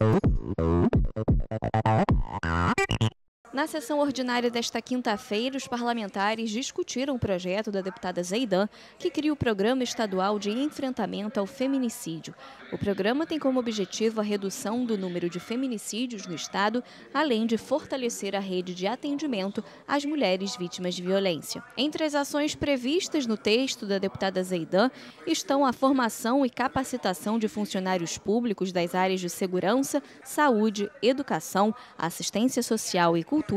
Oh. Na sessão ordinária desta quinta-feira, os parlamentares discutiram o projeto da deputada Zeidan, que cria o Programa Estadual de Enfrentamento ao Feminicídio. O programa tem como objetivo a redução do número de feminicídios no Estado, além de fortalecer a rede de atendimento às mulheres vítimas de violência. Entre as ações previstas no texto da deputada Zeidan estão a formação e capacitação de funcionários públicos das áreas de segurança, saúde, educação, assistência social e cultura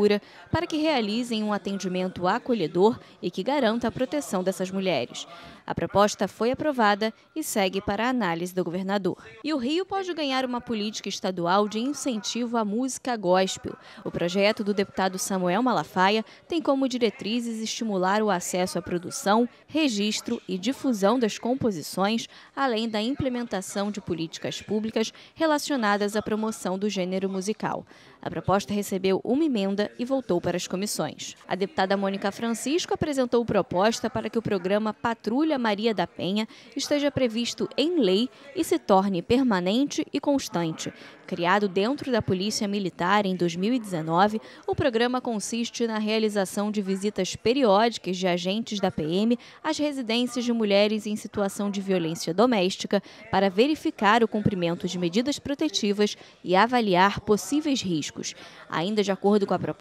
Para que realizem um atendimento acolhedor e que garanta a proteção dessas mulheres. A proposta foi aprovada e segue para a análise do governador. E o Rio pode ganhar uma política estadual de incentivo à música gospel. O projeto do deputado Samuel Malafaia tem como diretrizes estimular o acesso à produção, registro e difusão das composições, além da implementação de políticas públicas relacionadas à promoção do gênero musical. A proposta recebeu uma emenda e voltou para as comissões. A deputada Mônica Francisco apresentou proposta para que o programa Patrulha Maria da Penha esteja previsto em lei e se torne permanente e constante. Criado dentro da Polícia Militar em 2019, o programa consiste na realização de visitas periódicas de agentes da PM às residências de mulheres em situação de violência doméstica para verificar o cumprimento de medidas protetivas e avaliar possíveis riscos. Ainda de acordo com a proposta,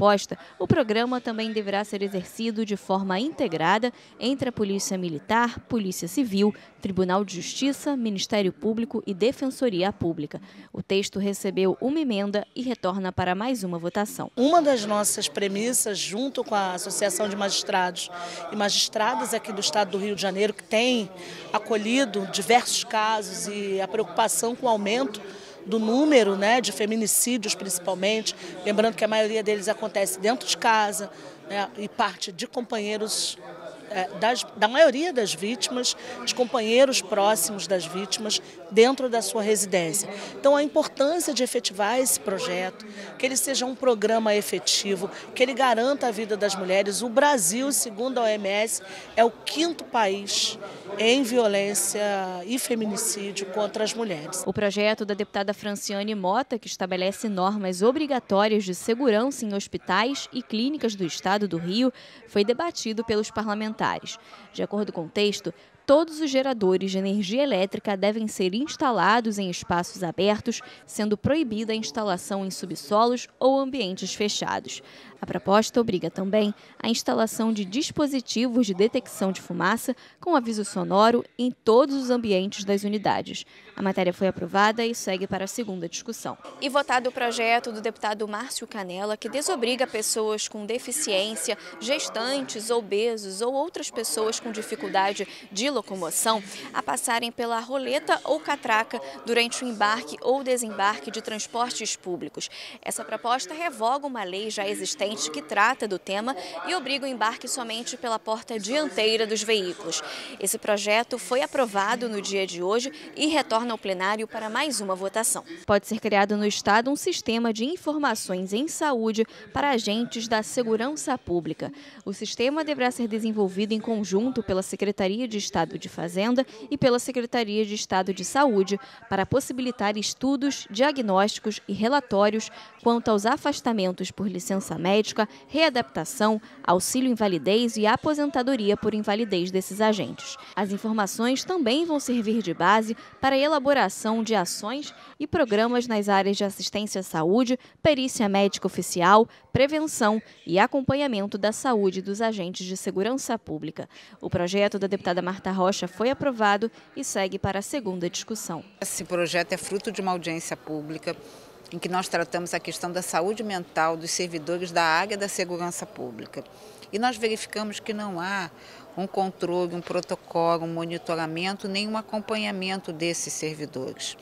o programa também deverá ser exercido de forma integrada entre a Polícia Militar, Polícia Civil, Tribunal de Justiça, Ministério Público e Defensoria Pública. O texto recebeu uma emenda e retorna para mais uma votação. Uma das nossas premissas, junto com a Associação de Magistrados e Magistradas aqui do Estado do Rio de Janeiro, que tem acolhido diversos casos e a preocupação com o aumento do número né, de feminicídios, principalmente. Lembrando que a maioria deles acontece dentro de casa né, e parte de companheiros das, da maioria das vítimas, de companheiros próximos das vítimas, dentro da sua residência. Então, a importância de efetivar esse projeto, que ele seja um programa efetivo, que ele garanta a vida das mulheres. O Brasil, segundo a OMS, é o quinto país em violência e feminicídio contra as mulheres. O projeto da deputada Franciane Mota, que estabelece normas obrigatórias de segurança em hospitais e clínicas do estado do Rio, foi debatido pelos parlamentares. De acordo com o texto, Todos os geradores de energia elétrica devem ser instalados em espaços abertos, sendo proibida a instalação em subsolos ou ambientes fechados. A proposta obriga também a instalação de dispositivos de detecção de fumaça com aviso sonoro em todos os ambientes das unidades. A matéria foi aprovada e segue para a segunda discussão. E votado o projeto do deputado Márcio Canela, que desobriga pessoas com deficiência, gestantes, obesos ou outras pessoas com dificuldade de locomoção a passarem pela roleta ou catraca durante o embarque ou desembarque de transportes públicos. Essa proposta revoga uma lei já existente que trata do tema e obriga o embarque somente pela porta dianteira dos veículos. Esse projeto foi aprovado no dia de hoje e retorna ao plenário para mais uma votação. Pode ser criado no Estado um sistema de informações em saúde para agentes da segurança pública. O sistema deverá ser desenvolvido em conjunto pela Secretaria de Estado Estado de Fazenda e pela Secretaria de Estado de Saúde para possibilitar estudos, diagnósticos e relatórios quanto aos afastamentos por licença médica, readaptação, auxílio invalidez e aposentadoria por invalidez desses agentes. As informações também vão servir de base para a elaboração de ações e programas nas áreas de assistência à saúde, perícia médica oficial, prevenção e acompanhamento da saúde dos agentes de segurança pública. O projeto da deputada Marta Rocha foi aprovado e segue para a segunda discussão. Esse projeto é fruto de uma audiência pública em que nós tratamos a questão da saúde mental dos servidores da área da segurança pública. E nós verificamos que não há um controle, um protocolo, um monitoramento, nem um acompanhamento desses servidores.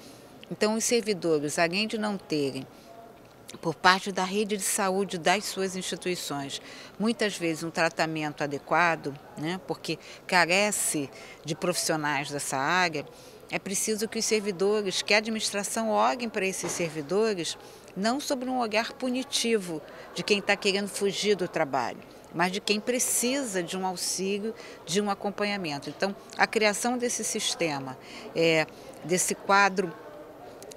Então, os servidores, além de não terem por parte da rede de saúde das suas instituições. Muitas vezes um tratamento adequado, né, porque carece de profissionais dessa área, é preciso que os servidores, que a administração olhem para esses servidores, não sobre um olhar punitivo de quem está querendo fugir do trabalho, mas de quem precisa de um auxílio, de um acompanhamento. Então, a criação desse sistema, é, desse quadro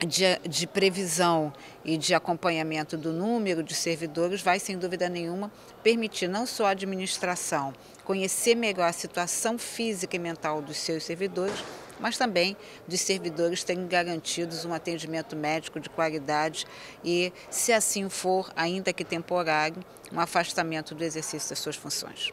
de, de, previsão e de acompanhamento do número de servidores vai, sem dúvida nenhuma, permitir não só a administração conhecer melhor a situação física e mental dos seus servidores, mas também dos servidores terem garantidos um atendimento médico de qualidade e, se assim for, ainda que temporário, um afastamento do exercício das suas funções.